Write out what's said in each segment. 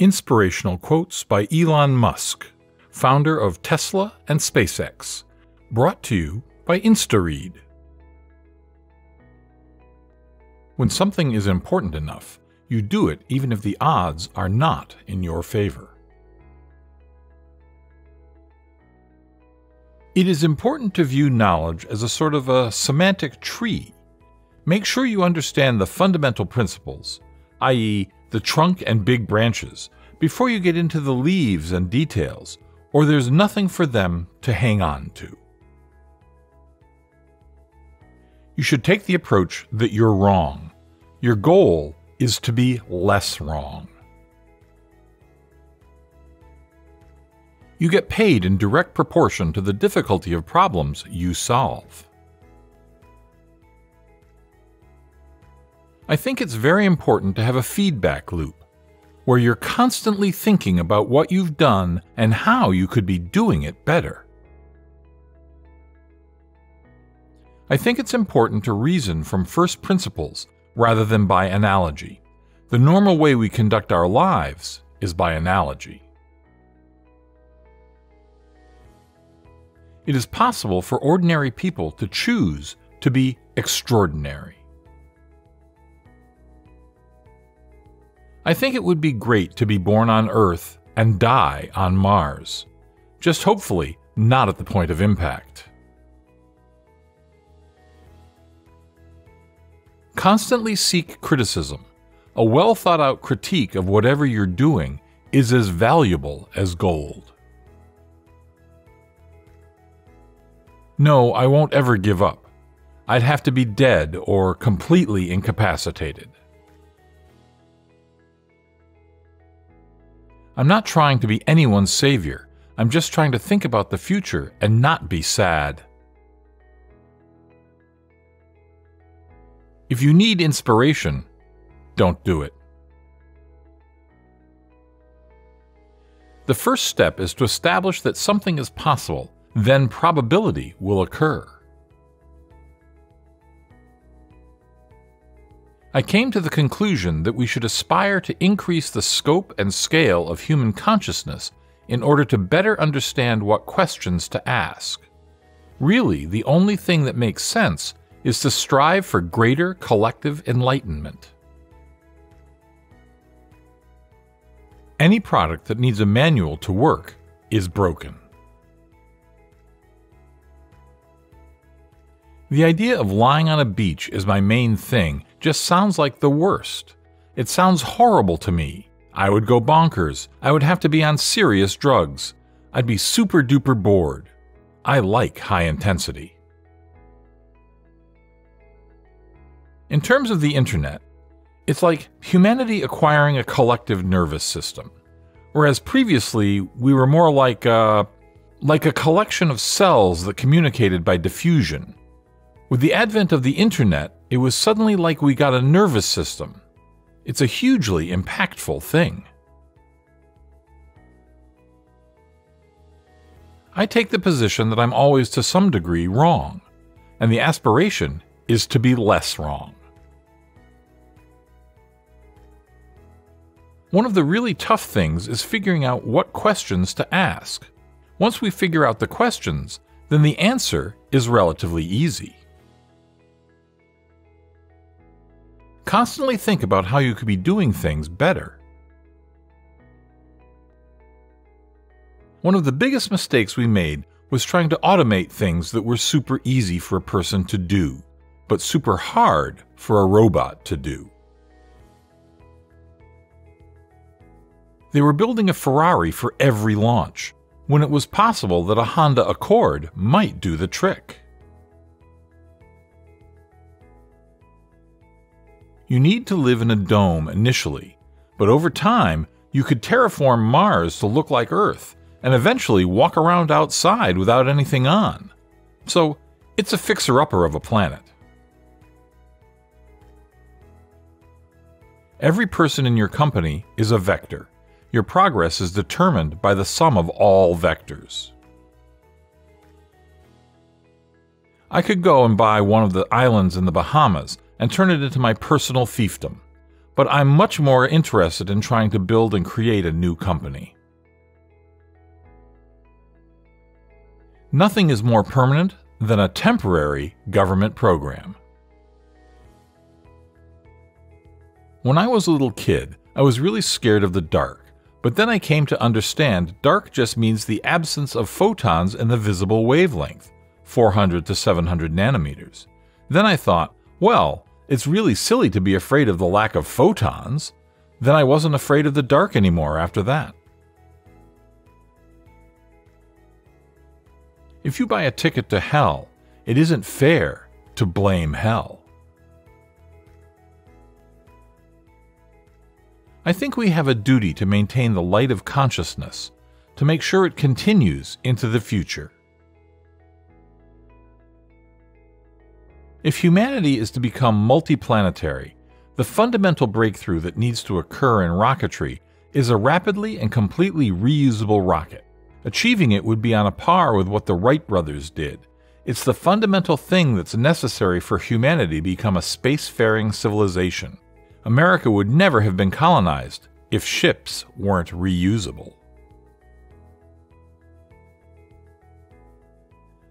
Inspirational quotes by Elon Musk, founder of Tesla and SpaceX. Brought to you by InstaRead. When something is important enough, you do it even if the odds are not in your favor. It is important to view knowledge as a sort of a semantic tree. Make sure you understand the fundamental principles, i.e., the trunk and big branches, before you get into the leaves and details, or there's nothing for them to hang on to. You should take the approach that you're wrong. Your goal is to be less wrong. You get paid in direct proportion to the difficulty of problems you solve. I think it's very important to have a feedback loop where you're constantly thinking about what you've done and how you could be doing it better. I think it's important to reason from first principles rather than by analogy. The normal way we conduct our lives is by analogy. It is possible for ordinary people to choose to be extraordinary. I think it would be great to be born on Earth and die on Mars. Just hopefully not at the point of impact. Constantly seek criticism. A well thought out critique of whatever you're doing is as valuable as gold. No, I won't ever give up. I'd have to be dead or completely incapacitated. I'm not trying to be anyone's savior. I'm just trying to think about the future and not be sad. If you need inspiration, don't do it. The first step is to establish that something is possible, then probability will occur. I came to the conclusion that we should aspire to increase the scope and scale of human consciousness in order to better understand what questions to ask. Really, the only thing that makes sense is to strive for greater collective enlightenment. Any product that needs a manual to work is broken. The idea of lying on a beach is my main thing just sounds like the worst. It sounds horrible to me. I would go bonkers. I would have to be on serious drugs. I'd be super duper bored. I like high intensity. In terms of the internet, it's like humanity acquiring a collective nervous system, whereas previously we were more like a, like a collection of cells that communicated by diffusion. With the advent of the internet, it was suddenly like we got a nervous system. It's a hugely impactful thing. I take the position that I'm always to some degree wrong, and the aspiration is to be less wrong. One of the really tough things is figuring out what questions to ask. Once we figure out the questions, then the answer is relatively easy. Constantly think about how you could be doing things better. One of the biggest mistakes we made was trying to automate things that were super easy for a person to do, but super hard for a robot to do. They were building a Ferrari for every launch, when it was possible that a Honda Accord might do the trick. You need to live in a dome initially, but over time, you could terraform Mars to look like Earth and eventually walk around outside without anything on. So, it's a fixer upper of a planet. Every person in your company is a vector. Your progress is determined by the sum of all vectors. I could go and buy one of the islands in the Bahamas and turn it into my personal fiefdom. but I'm much more interested in trying to build and create a new company. Nothing is more permanent than a temporary government program. When I was a little kid, I was really scared of the dark, but then I came to understand dark just means the absence of photons in the visible wavelength, 400 to 700 nanometers. Then I thought, well, it's really silly to be afraid of the lack of photons. Then I wasn't afraid of the dark anymore after that. If you buy a ticket to hell, it isn't fair to blame hell. I think we have a duty to maintain the light of consciousness, to make sure it continues into the future. If humanity is to become multiplanetary, the fundamental breakthrough that needs to occur in rocketry is a rapidly and completely reusable rocket. Achieving it would be on a par with what the Wright brothers did. It's the fundamental thing that's necessary for humanity to become a spacefaring civilization. America would never have been colonized if ships weren't reusable.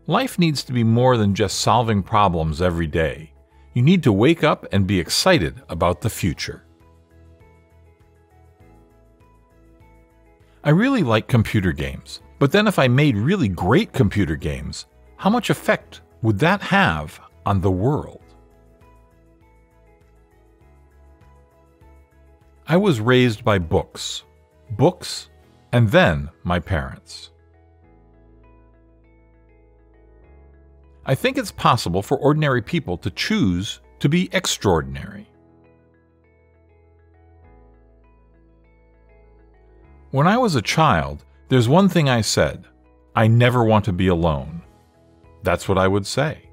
Life needs to be more than just solving problems every day. You need to wake up and be excited about the future. I really like computer games, but then if I made really great computer games, how much effect would that have on the world? I was raised by books, books, and then my parents. I think it's possible for ordinary people to choose to be extraordinary. When I was a child, there's one thing I said I never want to be alone. That's what I would say.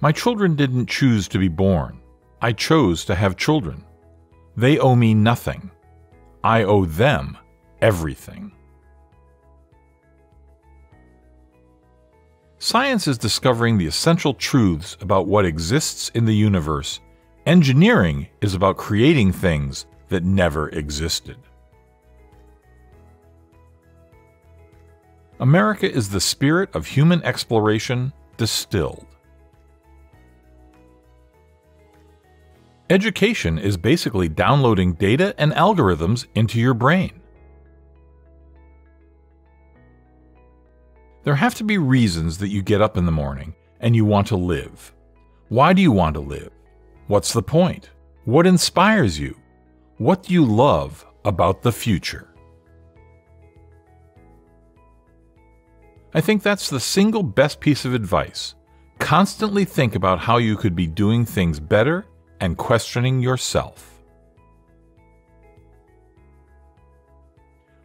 My children didn't choose to be born. I chose to have children. They owe me nothing. I owe them everything. Science is discovering the essential truths about what exists in the universe. Engineering is about creating things that never existed. America is the spirit of human exploration distilled. Education is basically downloading data and algorithms into your brain. There have to be reasons that you get up in the morning and you want to live. Why do you want to live? What's the point? What inspires you? What do you love about the future? I think that's the single best piece of advice. Constantly think about how you could be doing things better and questioning yourself.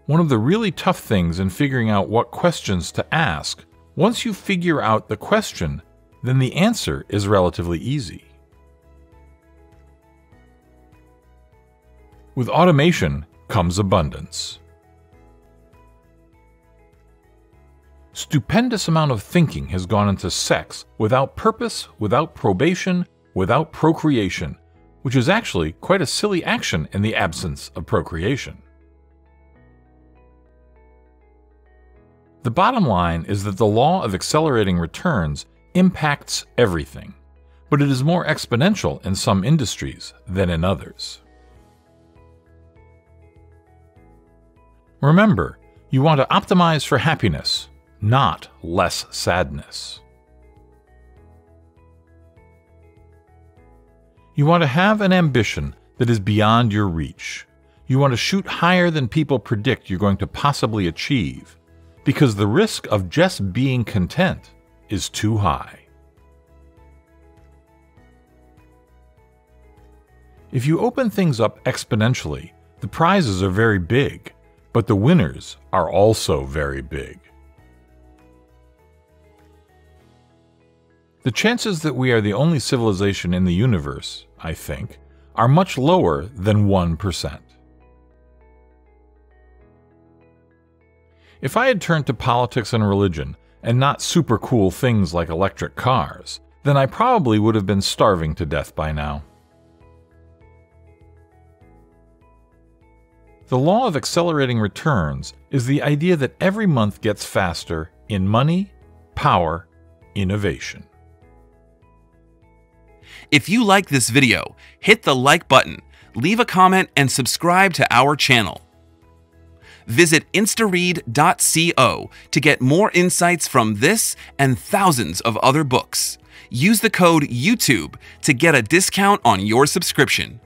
One of the really tough things in figuring out what questions to ask, once you figure out the question, then the answer is relatively easy. With automation comes abundance. Stupendous amount of thinking has gone into sex without purpose, without probation, without procreation, which is actually quite a silly action in the absence of procreation. The bottom line is that the law of accelerating returns impacts everything, but it is more exponential in some industries than in others. Remember, you want to optimize for happiness, not less sadness. You want to have an ambition that is beyond your reach. You want to shoot higher than people predict you're going to possibly achieve because the risk of just being content is too high. If you open things up exponentially, the prizes are very big, but the winners are also very big. The chances that we are the only civilization in the universe, I think, are much lower than 1%. If I had turned to politics and religion, and not super cool things like electric cars, then I probably would have been starving to death by now. The law of accelerating returns is the idea that every month gets faster in money, power, innovation. If you like this video, hit the like button, leave a comment, and subscribe to our channel. Visit instaread.co to get more insights from this and thousands of other books. Use the code YouTube to get a discount on your subscription.